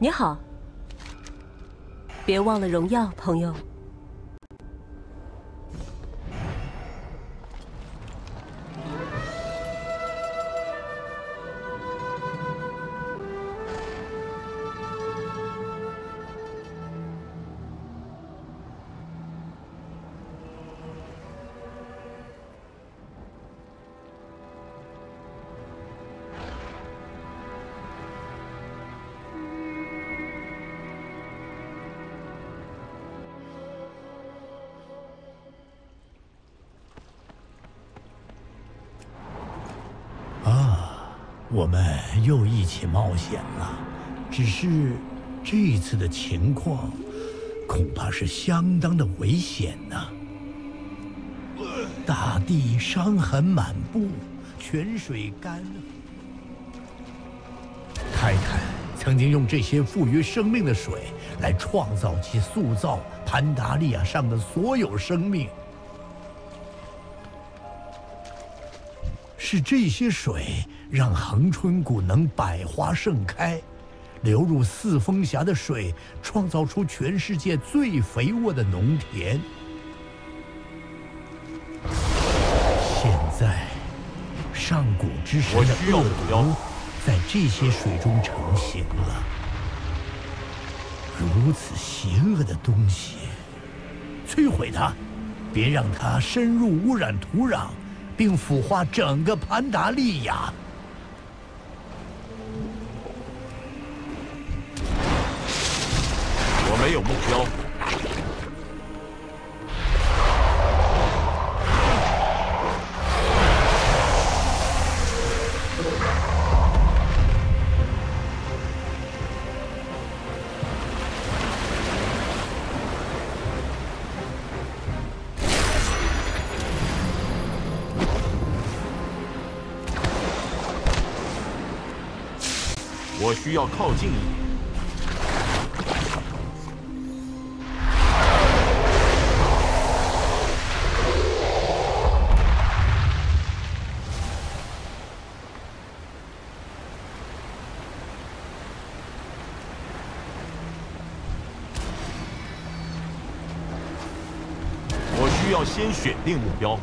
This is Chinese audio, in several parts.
你好，别忘了荣耀，朋友。起冒险了，只是这次的情况恐怕是相当的危险呢。大地伤痕满布，泉水干。泰坦曾经用这些赋予生命的水来创造及塑造潘达利亚上的所有生命，是这些水。让恒春谷能百花盛开，流入四峰峡的水创造出全世界最肥沃的农田。现在，上古之神的恶毒在这些水中成型了。如此邪恶的东西，摧毁它，别让它深入污染土壤，并腐化整个潘达利亚。我没有目标。需要靠近一点。我需要先选定目标。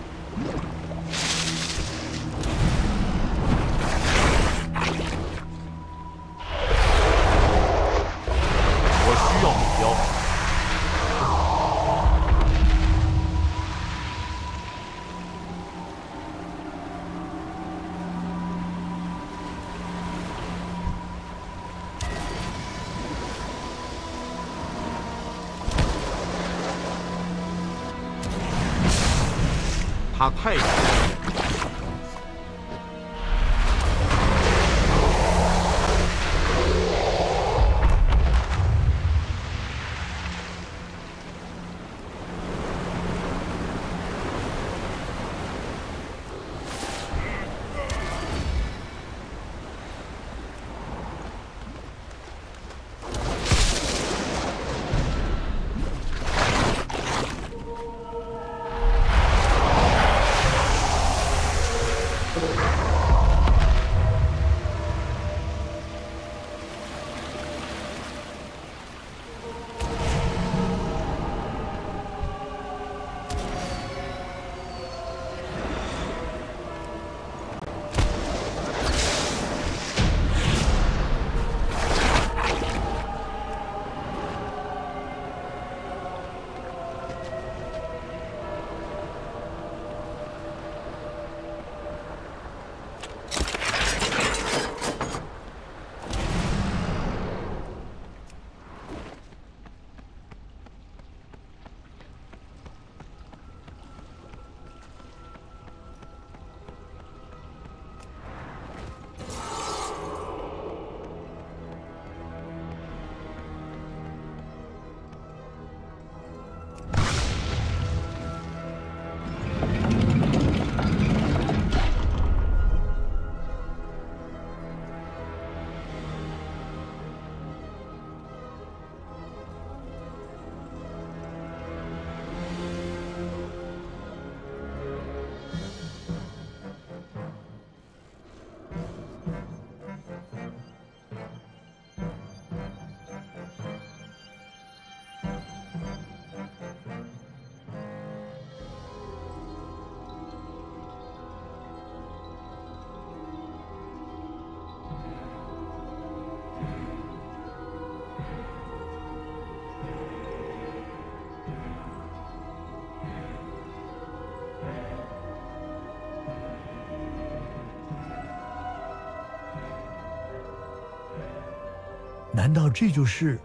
难道这就是？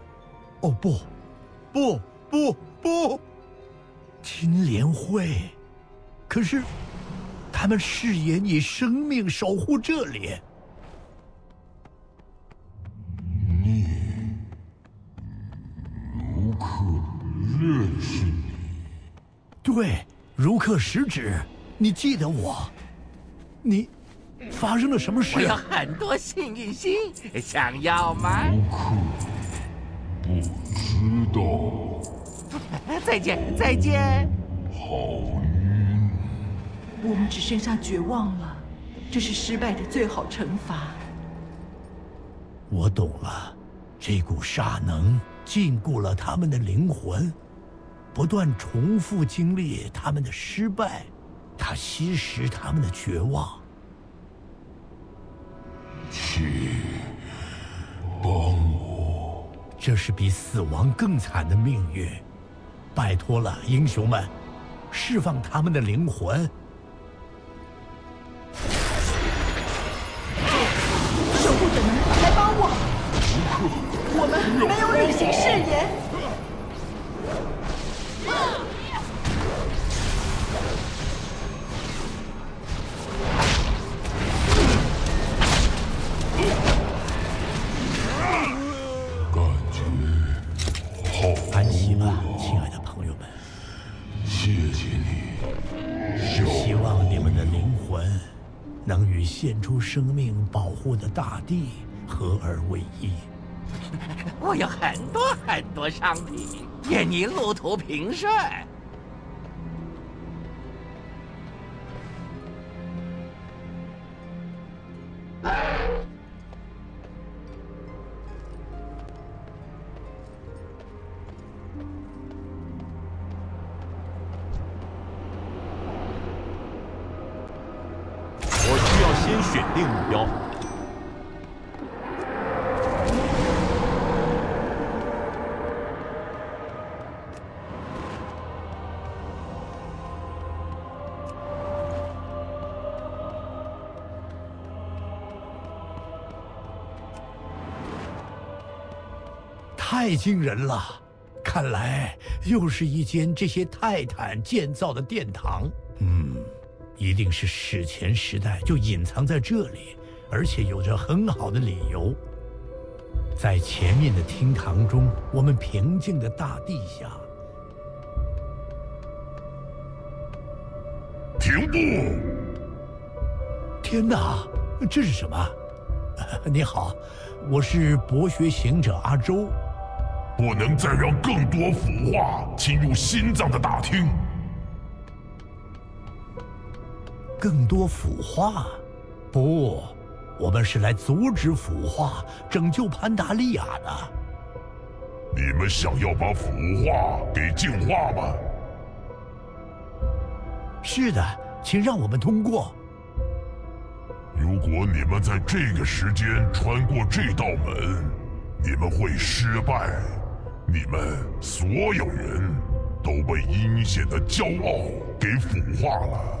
哦不，不不不！金莲会，可是他们誓言以生命守护这里。你，如客认识你？对，如克使指，你记得我？你发生了什么事？我有很多幸运星，想要吗？不可不知道。再见，再见。好运。我们只剩下绝望了，这是失败的最好惩罚。我懂了，这股煞能禁锢了他们的灵魂，不断重复经历他们的失败，它吸食他们的绝望。请帮我，这是比死亡更惨的命运。拜托了，英雄们，释放他们的灵魂！献出生命保护的大地合而为一。我有很多很多商品，愿你路途平顺。太惊人了！看来又是一间这些泰坦建造的殿堂。嗯。一定是史前时代就隐藏在这里，而且有着很好的理由。在前面的厅堂中，我们平静的大地下。停步！天哪，这是什么？你好，我是博学行者阿周。不能再让更多腐化侵入心脏的大厅。更多腐化？不，我们是来阻止腐化、拯救潘达利亚的。你们想要把腐化给净化吗？是的，请让我们通过。如果你们在这个时间穿过这道门，你们会失败。你们所有人都被阴险的骄傲给腐化了。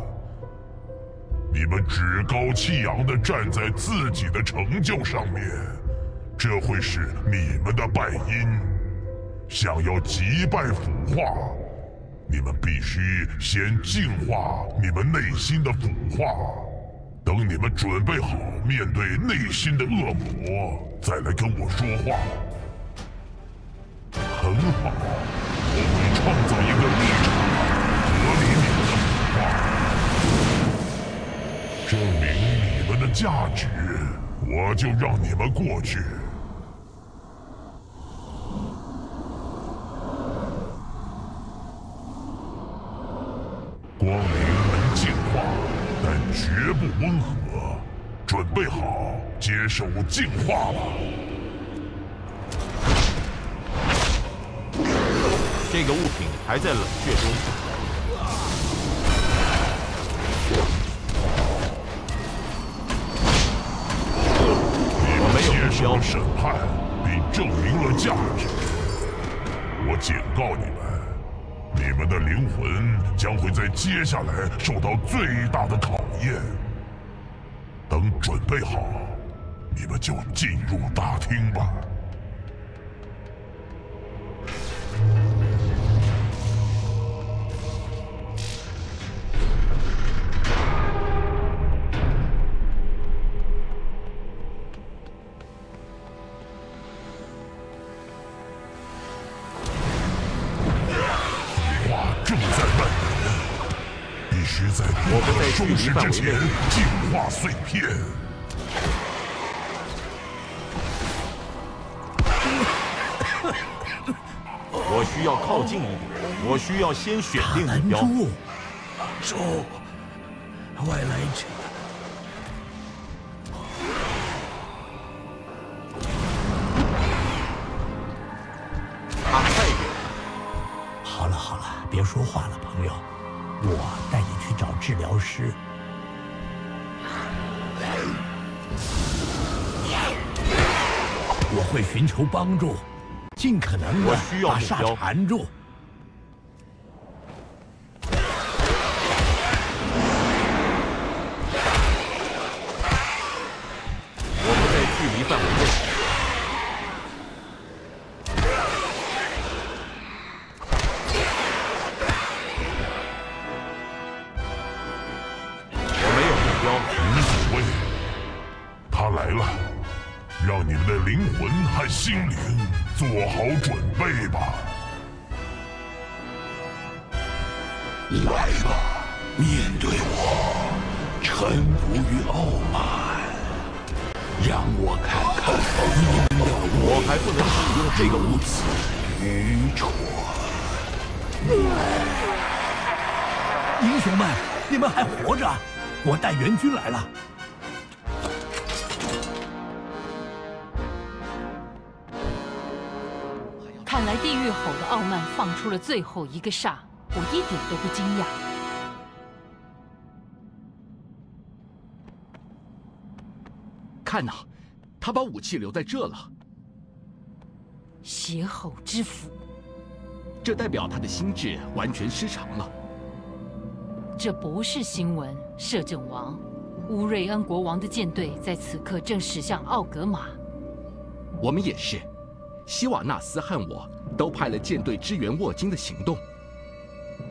你们趾高气扬地站在自己的成就上面，这会是你们的败因。想要击败腐化，你们必须先净化你们内心的腐化。等你们准备好面对内心的恶魔，再来跟我说话。很好，我会创造一个立场，隔离你们的腐化。证明你们的价值，我就让你们过去。光明能净化，但绝不温和。准备好接受净化吧。这个物品还在冷却中。你们接受审判，并证明了价值。我警告你们，你们的灵魂将会在接下来受到最大的考验。等准备好，你们就进入大厅吧。花正在蔓，必须在获得之前净化碎片。靠近一点，我需要先选定目标。住！外来者！好了好了，别说话了，朋友。我带你去找治疗师。我会寻求帮助，尽可能的把煞缠住。这个无耻，愚蠢！英雄们，你们还活着！我带援军来了。看来地狱吼的傲慢放出了最后一个煞，我一点都不惊讶。看呐，他把武器留在这了。邪吼之斧，这代表他的心智完全失常了。这不是新闻，摄政王，乌瑞恩国王的舰队在此刻正驶向奥格玛。我们也是，希瓦纳斯和我。都派了舰队支援沃金的行动。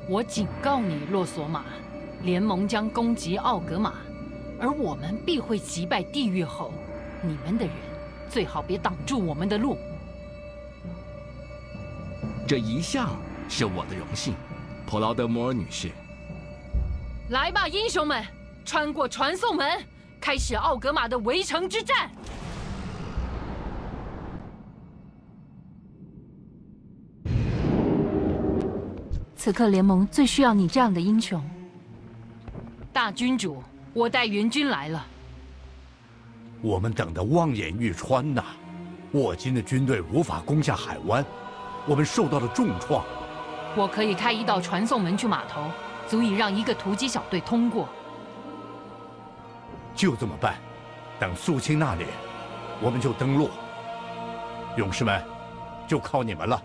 我警告你，洛索玛，联盟将攻击奥格玛，而我们必会击败地狱后。你们的人最好别挡住我们的路。这一向是我的荣幸，普劳德摩尔女士。来吧，英雄们，穿过传送门，开始奥格玛的围城之战。此刻联盟最需要你这样的英雄，大君主，我带援军来了。我们等得望眼欲穿呐！沃金的军队无法攻下海湾，我们受到了重创。我可以开一道传送门去码头，足以让一个突击小队通过。就这么办，等肃清那里，我们就登陆。勇士们，就靠你们了。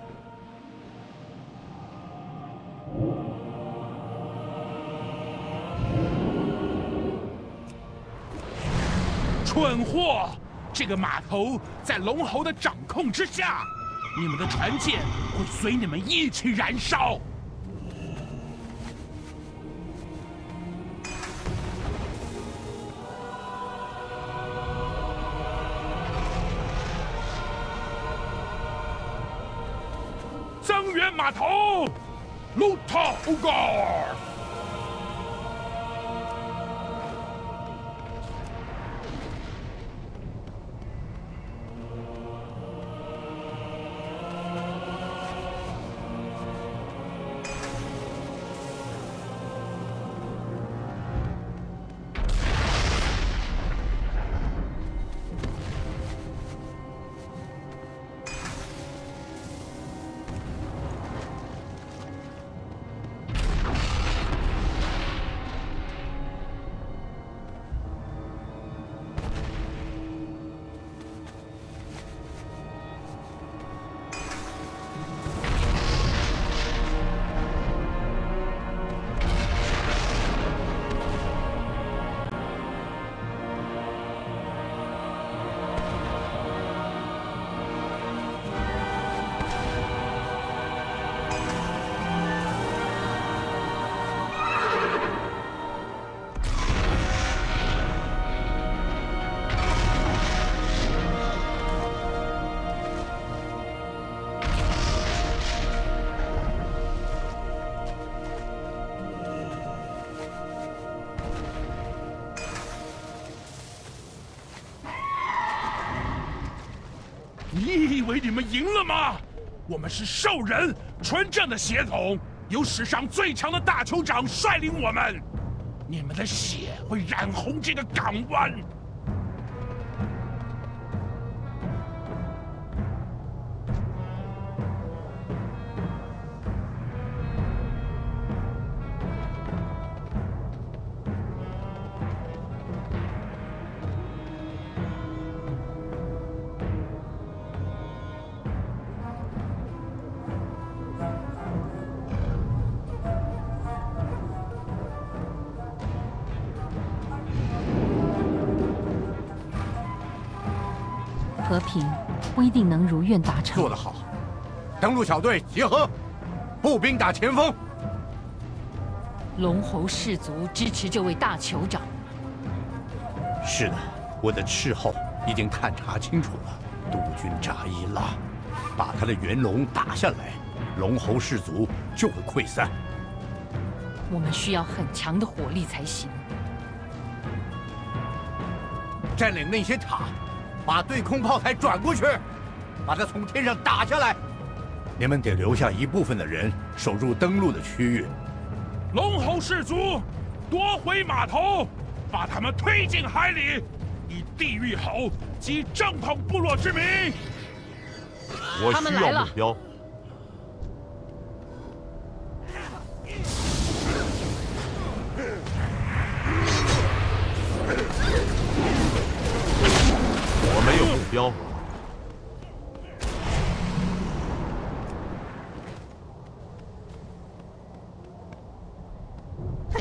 蠢货！这个码头在龙侯的掌控之下，你们的船舰会随你们一起燃烧。增援码头，路塔乌戈你以为你们赢了吗？我们是兽人，纯正的血统，有史上最强的大酋长率领我们。你们的血会染红这个港湾。愿达成。做得好，登陆小队集合，步兵打前锋。龙侯氏族支持这位大酋长。是的，我的斥候已经探查清楚了。督军扎伊拉，把他的元龙打下来，龙侯氏族就会溃散。我们需要很强的火力才行。占领那些塔。把对空炮台转过去，把它从天上打下来。你们得留下一部分的人守住登陆的区域。龙侯氏族夺回码头，把他们推进海里，以地狱吼及正统部落之名。我需要目标。标。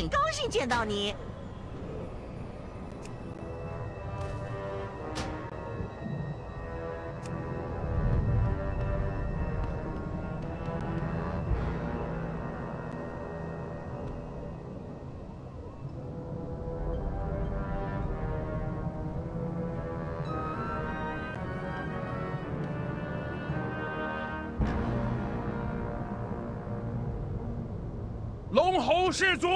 很高兴见到你。龙侯氏族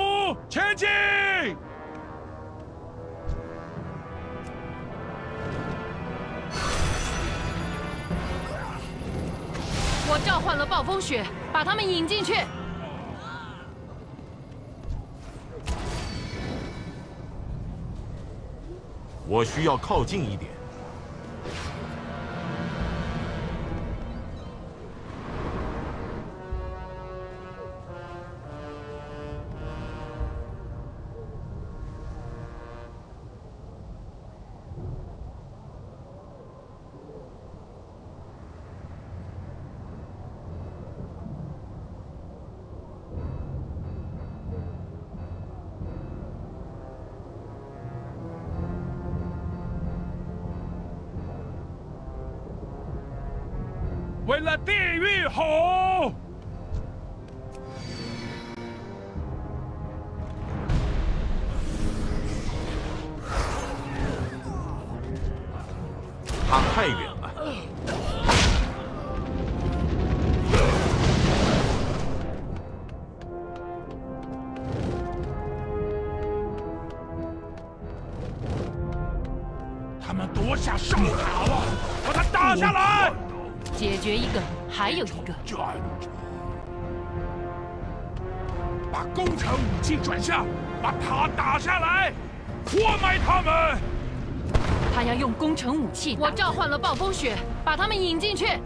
风雪，把他们引进去。我需要靠近一点。们夺下哨塔了，把他打下来！解决一个，还有一个。把工程武器转向，把塔打下来，活埋他们。他要用工程武器，我召唤了暴风雪，把他们引进去。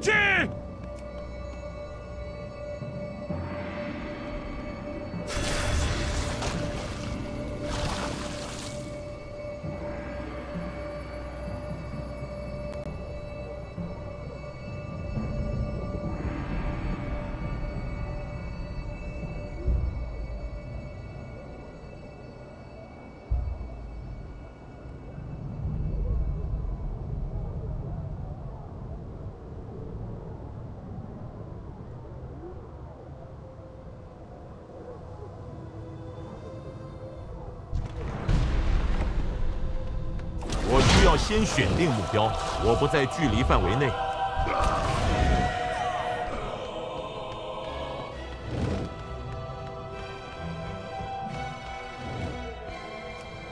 前先选定目标，我不在距离范围内。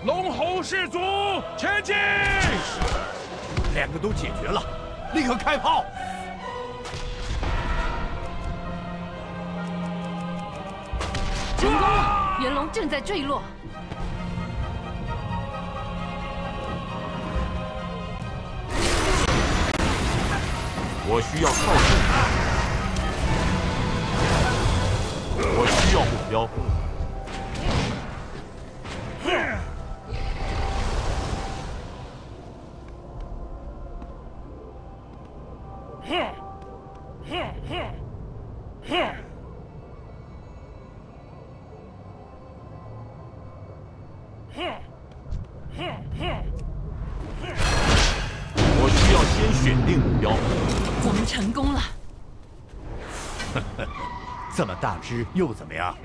龙侯氏族前进！两个都解决了，立刻开炮！成功了，元龙正在坠落。我需要靠近，我需要目标。只又怎么样？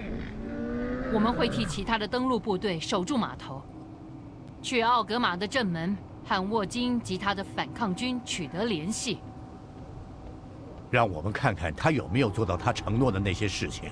我们会替其他的登陆部队守住码头，去奥格玛的正门和沃金及他的反抗军取得联系。让我们看看他有没有做到他承诺的那些事情。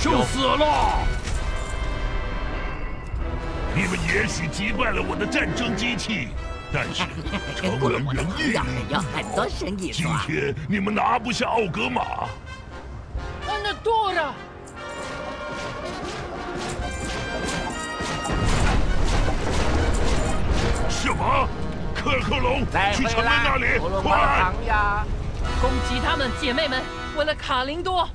兽死了。你们也许击败了我的战争机器，但是 成人人义。有很多生意今。天你们拿不下奥格玛。安德多尔，什么？克克隆去城门那，里，快！攻击他们，姐妹们！为了卡林多，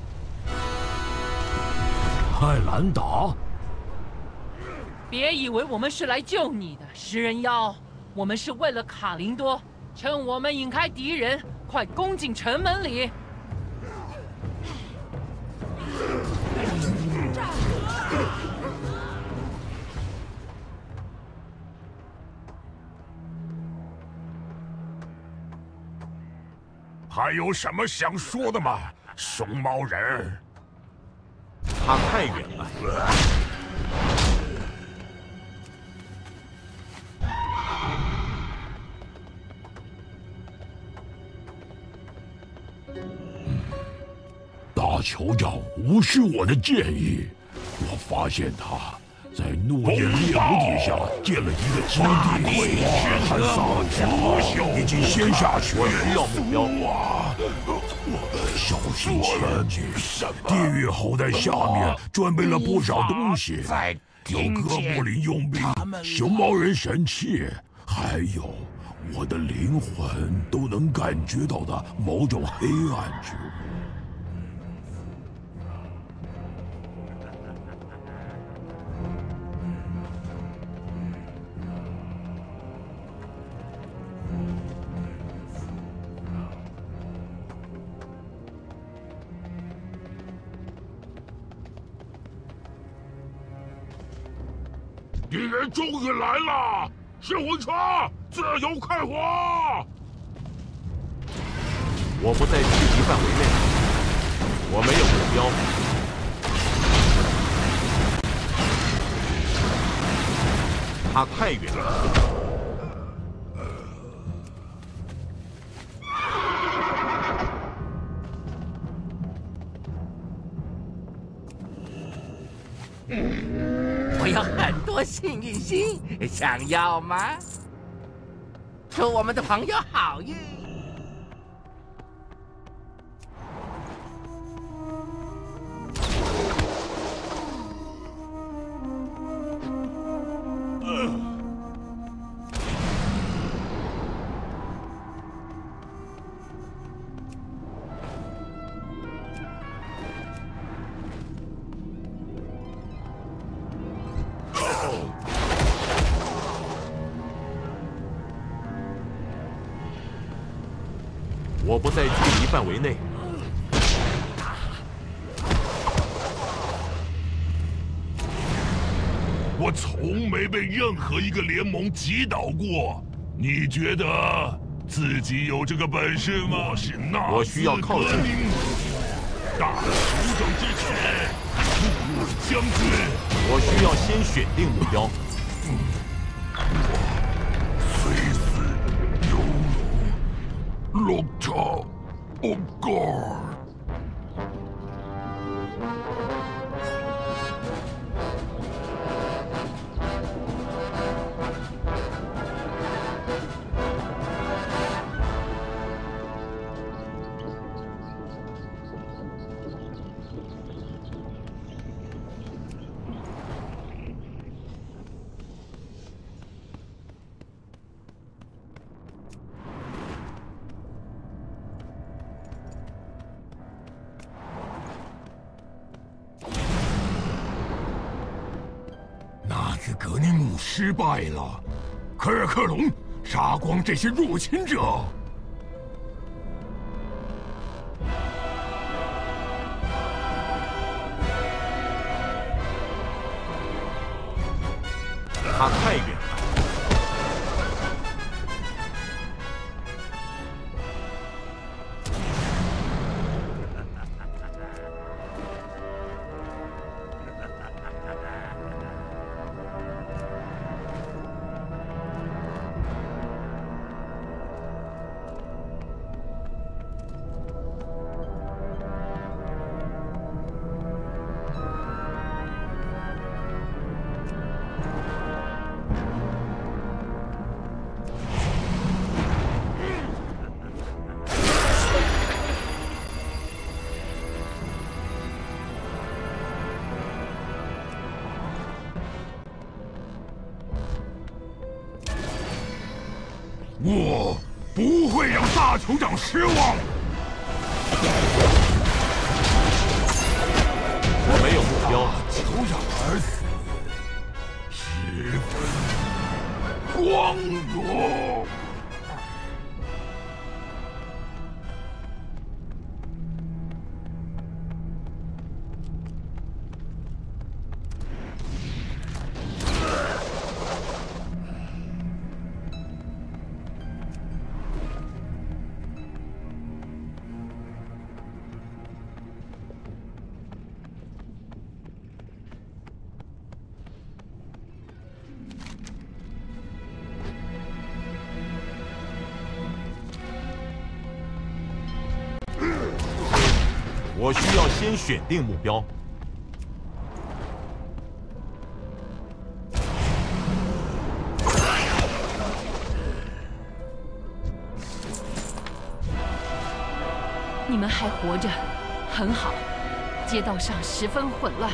泰兰达，别以为我们是来救你的，食人妖，我们是为了卡林多。趁我们引开敌人，快攻进城门里！还有什么想说的吗，熊猫人儿？他太远了。大酋长无视我的建议，我发现他在怒焰烈火底下建了一个基地，他撒手已经先下去我需要目标。小心前进，地狱侯在下面准备了不少东西，有哥布林佣兵、熊猫人神器，还有我的灵魂都能感觉到的某种黑暗之物。敌人终于来了！噬魂车，自由快活！我不在距离范围内，我没有目标。他太远了。幸运星，想要吗？祝我们的朋友好运！被任何一个联盟击倒过，你觉得自己有这个本事吗？我是纳我需要靠近大酋长之犬，布鲁将军。我需要先选定目标。虽死犹荣，龙朝欧盖败了，科尔克隆杀光这些入侵者。绝望。我没有目标。求养而死，十分光荣。选定目标。你们还活着，很好。街道上十分混乱。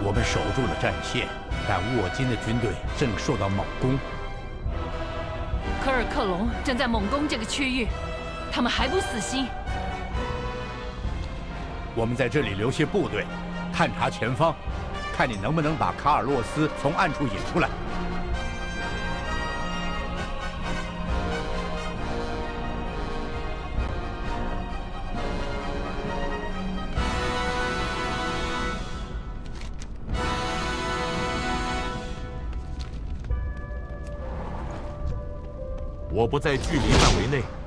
我们守住了战线，但沃金的军队正受到猛攻。科尔克隆正在猛攻这个区域，他们还不死心。我们在这里留些部队，探查前方，看你能不能把卡尔洛斯从暗处引出来。我不在距离范围内。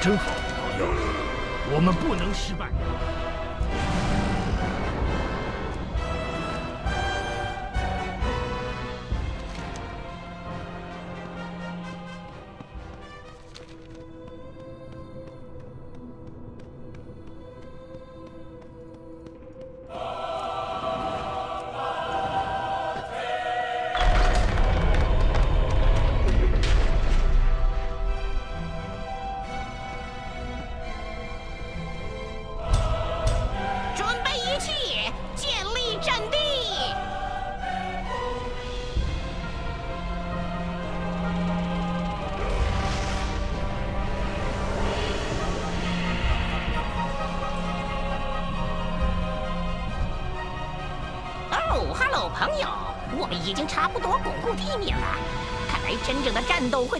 真好，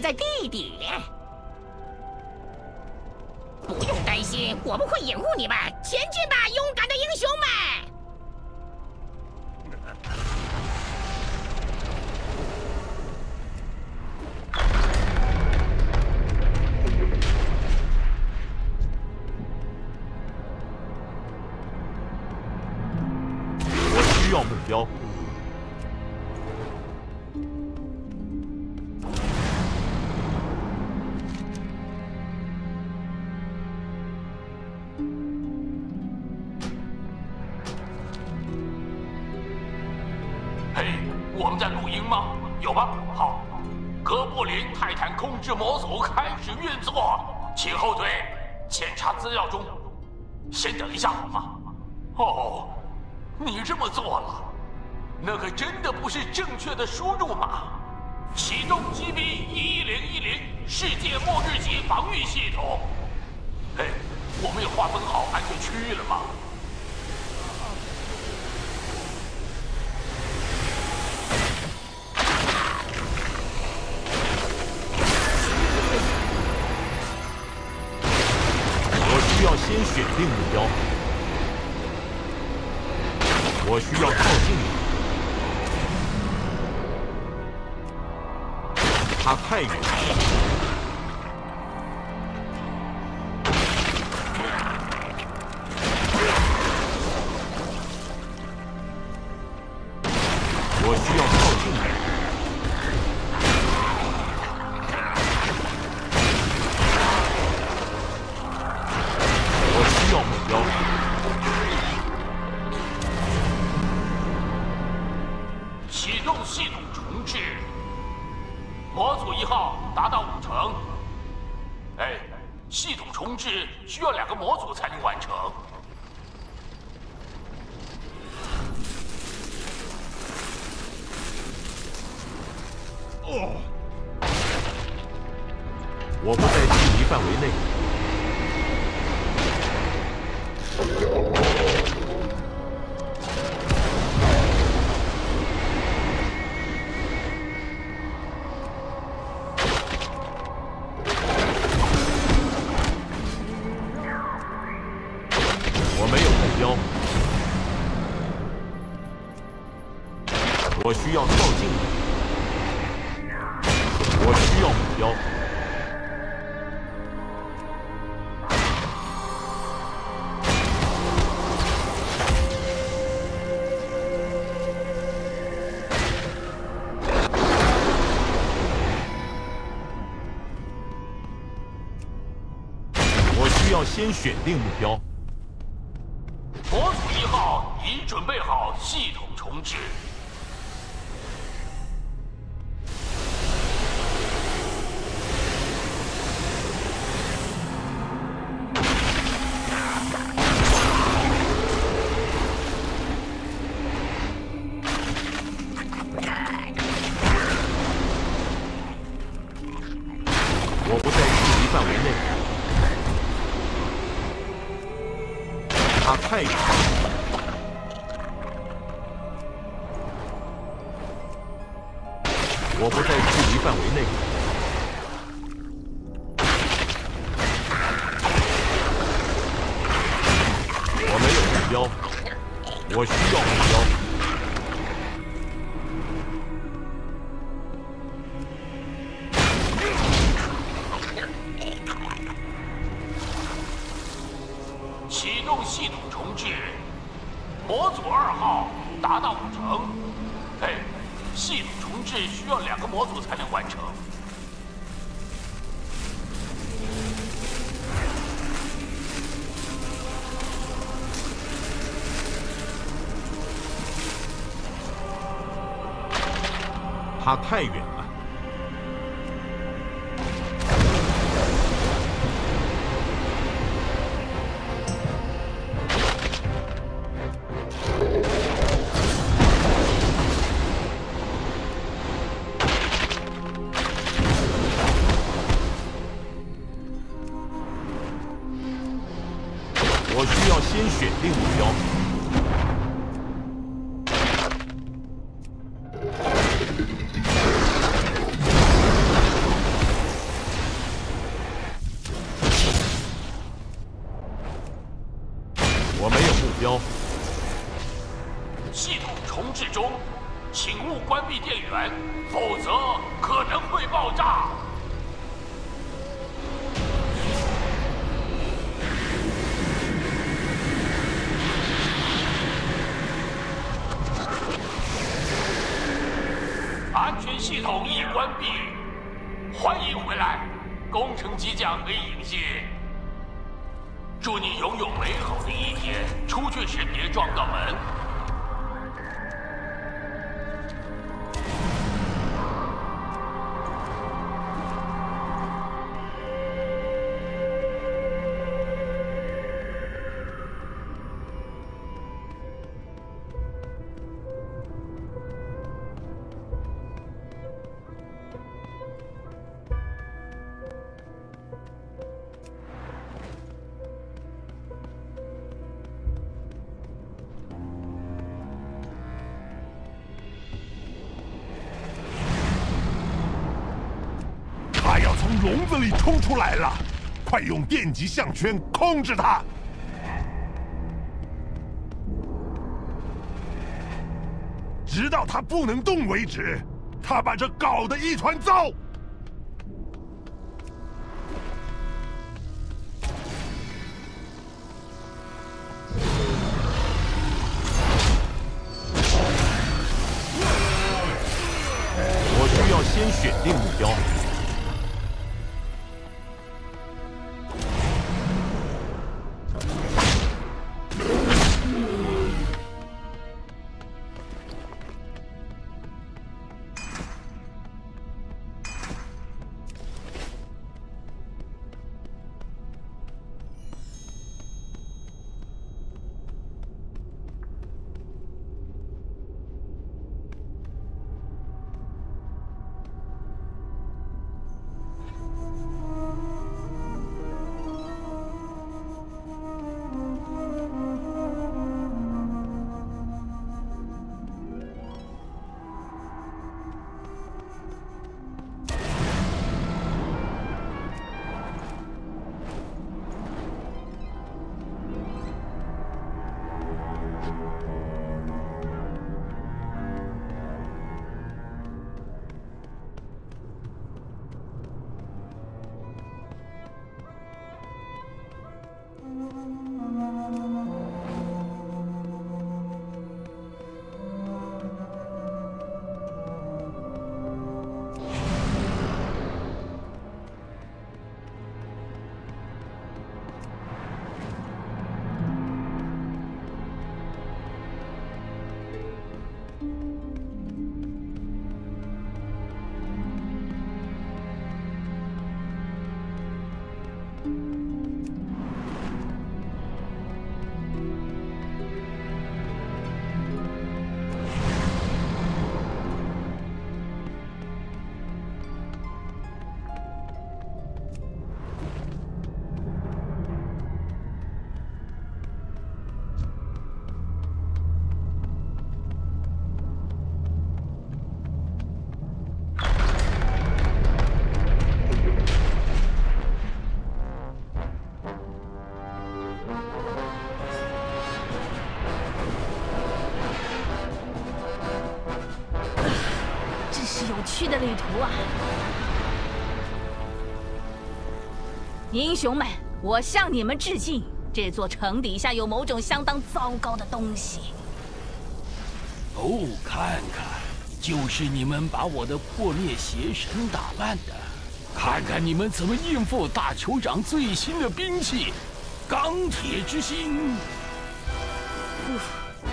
在地模组一号达到五成。哎，系统重置需要两个模组才能完成。哦，我不在距离范围内。先选定目标。我需要。祝你拥有美好的一天。出去时别撞到门快用电极项圈控制他，直到他不能动为止，他把这搞得一团糟。旅途啊！英雄们，我向你们致敬。这座城底下有某种相当糟糕的东西。哦，看看，就是你们把我的破灭邪神打烂的。看看你们怎么应付大酋长最新的兵器——钢铁之心。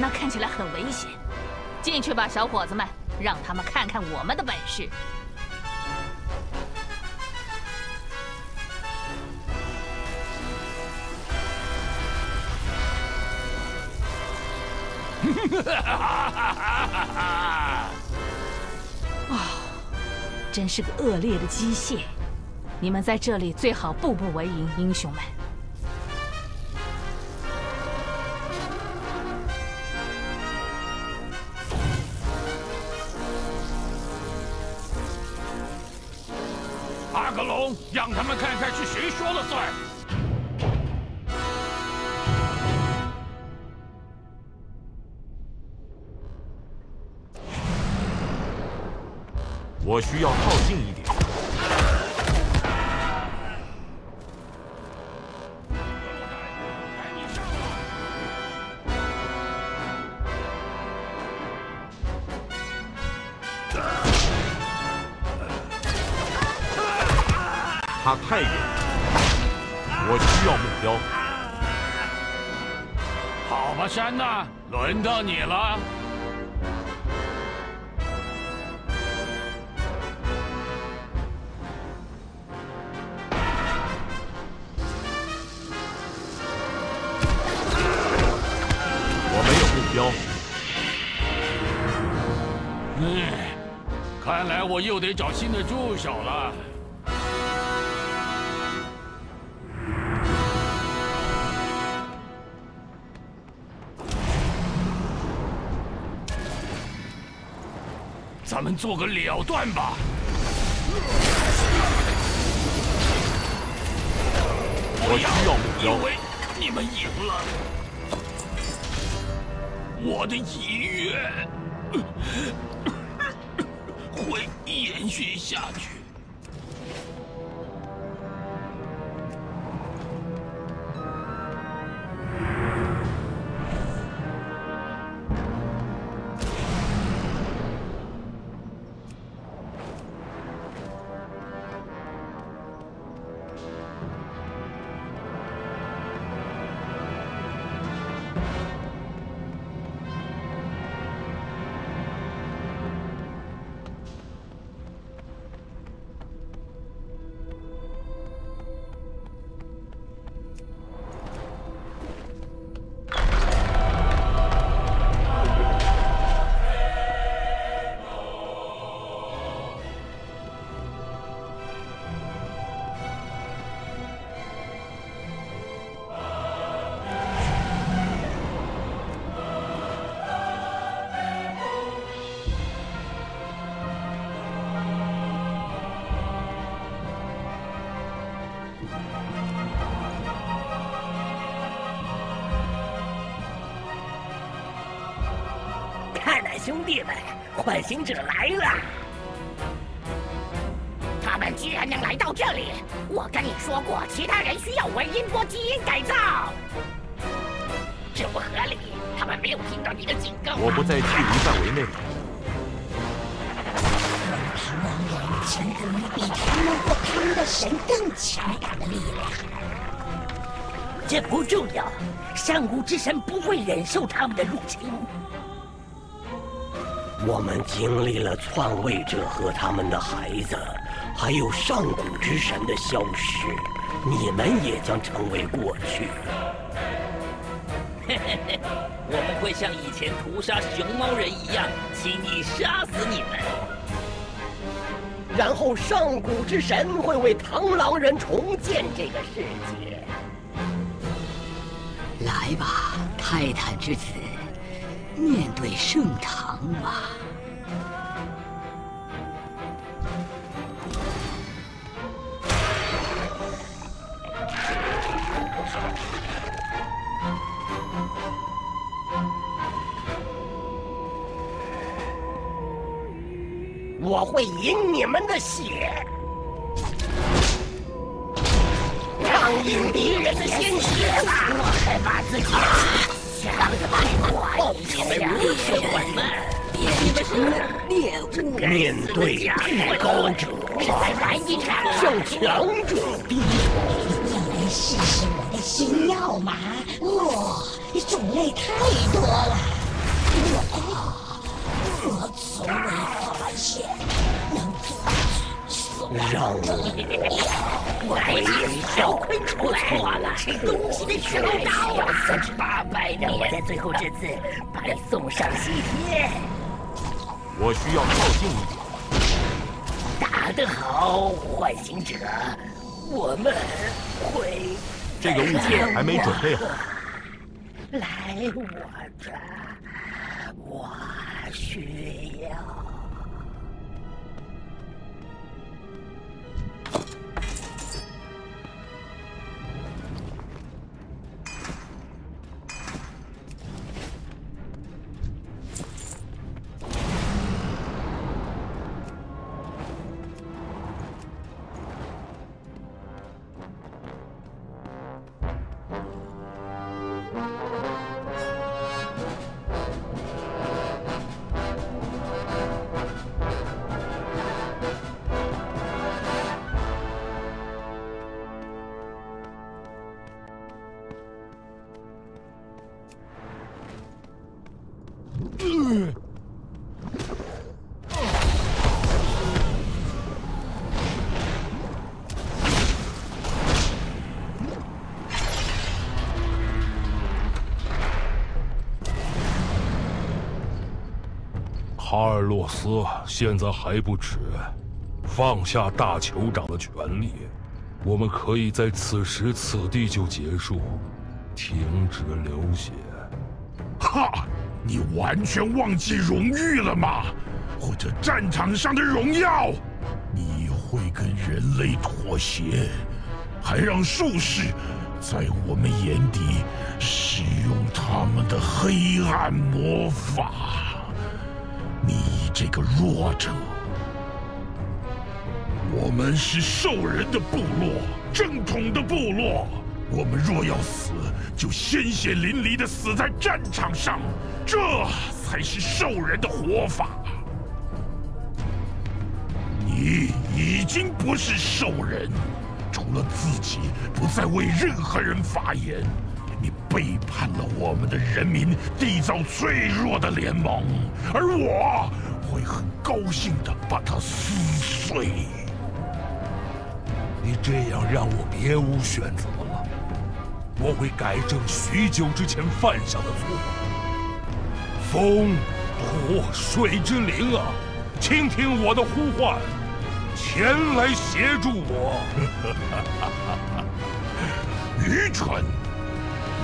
那看起来很危险。进去吧，小伙子们，让他们看看我们的本事。啊，真是个恶劣的机械！你们在这里最好步步为营，英雄们。轮到你了。我没有目标嗯，看来我又得找新的助手了。们做个了断吧。我需要目标。你们赢了。我的遗愿会延续下去。他们居然能来到这里！我跟你说过，其他人需要为音波基因改造。这不合理，他们没有听到你的警告。我不在距离范围内。希望有强的比他们或他们的神更强大的力量。这不重要，上古之神不会忍受他们的入侵。我们经历了篡位者和他们的孩子，还有上古之神的消失，你们也将成为过去。嘿嘿嘿，我们会像以前屠杀熊猫人一样，轻易杀死你们。然后上古之神会为螳螂人重建这个世界。来吧，泰坦之子，面对圣堂吧。会饮你们的血，畅饮敌人的鲜血吧！我还把自己想得太快，你们无视我们，你们是猎物。面对至高者，是在玩一场向强者低头。你来试试我的新药吗？哦，种类太多了，我我从未发现让我回小坤出错了，吃东西的全打我三十八百的，我在最后这次把你送上西天。我需要靠近一点。打得好，唤醒者，我们会这个物品还没准备好。来我这，我需斯，现在还不迟，放下大酋长的权力，我们可以在此时此地就结束，停止流血。哈！你完全忘记荣誉了吗？或者战场上的荣耀？你会跟人类妥协，还让术士在我们眼底使用他们的黑暗魔法？你这个弱者！我们是兽人的部落，正统的部落。我们若要死，就鲜血淋漓的死在战场上，这才是兽人的活法。你已经不是兽人，除了自己，不再为任何人发言。背叛了我们的人民，缔造脆弱的联盟，而我会很高兴的把它撕碎。你这样让我别无选择了，我会改正许久之前犯下的错。风、土、水之灵啊，倾听我的呼唤，前来协助我。愚蠢！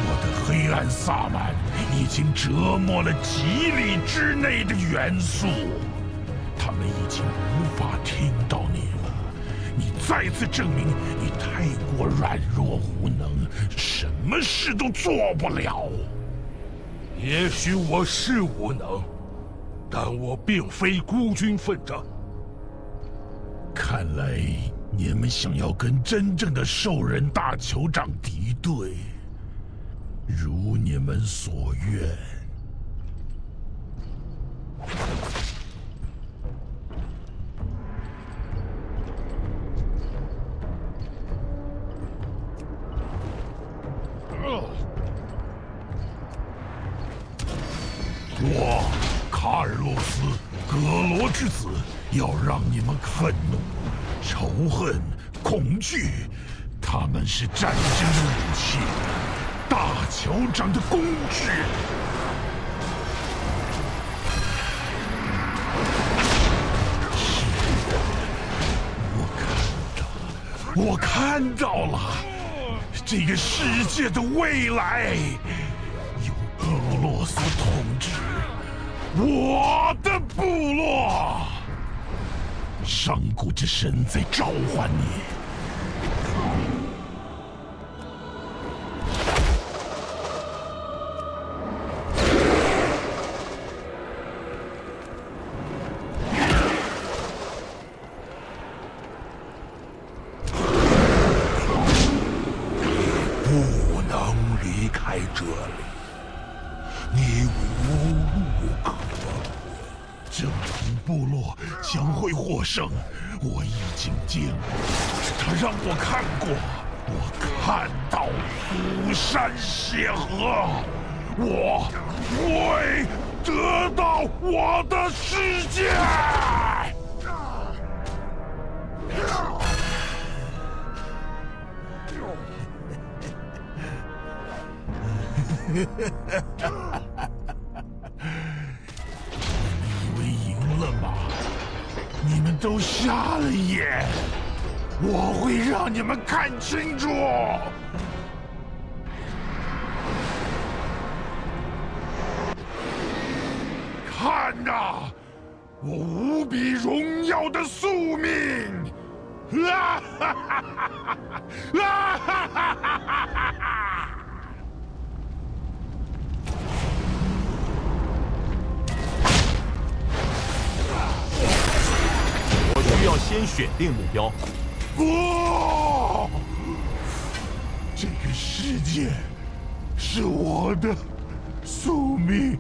我的黑暗萨满已经折磨了几里之内的元素，他们已经无法听到你了。你再次证明你太过软弱无能，什么事都做不了。也许我是无能，但我并非孤军奋战。看来你们想要跟真正的兽人大酋长敌对。如你们所愿。我卡尔洛斯，葛罗之子，要让你们愤怒、仇恨、恐惧，他们是战争的武器。大酋长的工具。我看到了，我看到了，这个世界的未来由俄罗斯统治，我的部落。上古之神在召唤你。你们看清楚！看呐，我无比荣耀的宿命！啊哈哈哈哈！啊哈哈哈哈！我需要先选定目标。不，这个世界是我的宿命，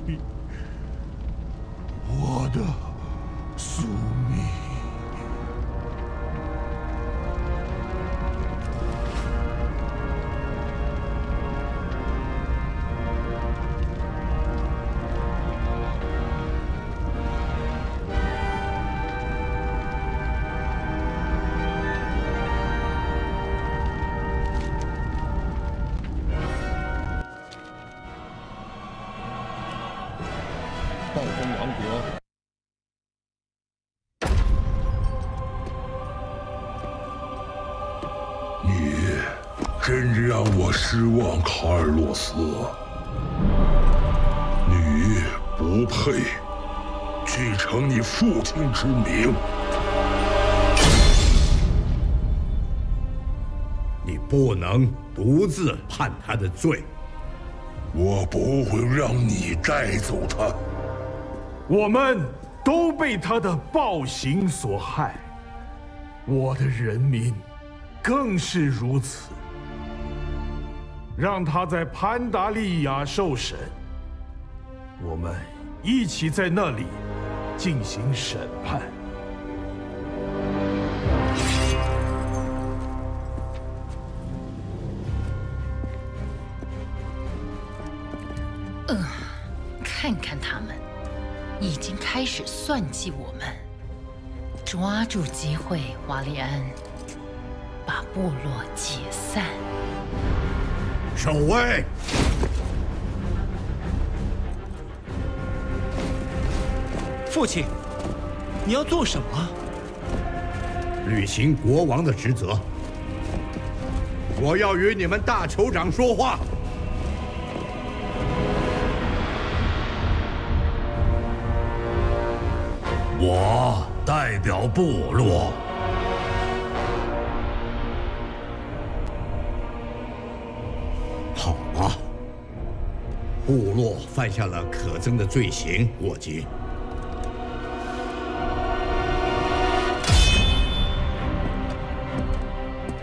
我的宿命。失望，卡尔洛斯。你不配继承你父亲之名。你不能独自判他的罪。我不会让你带走他。我们都被他的暴行所害，我的人民更是如此。让他在潘达利亚受审，我们一起在那里进行审判。呃，看看他们，已经开始算计我们。抓住机会，瓦利安，把部落解散。守卫！父亲，你要做什么？履行国王的职责。我要与你们大酋长说话。我代表部落。部落犯下了可憎的罪行，沃吉。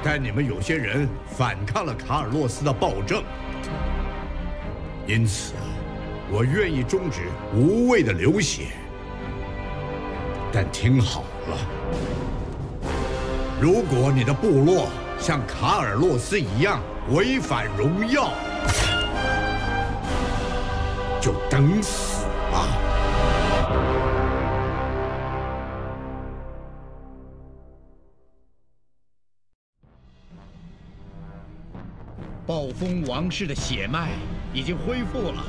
但你们有些人反抗了卡尔洛斯的暴政，因此，我愿意终止无谓的流血。但听好了，如果你的部落像卡尔洛斯一样违反荣耀，就等死吧！暴风王室的血脉已经恢复了，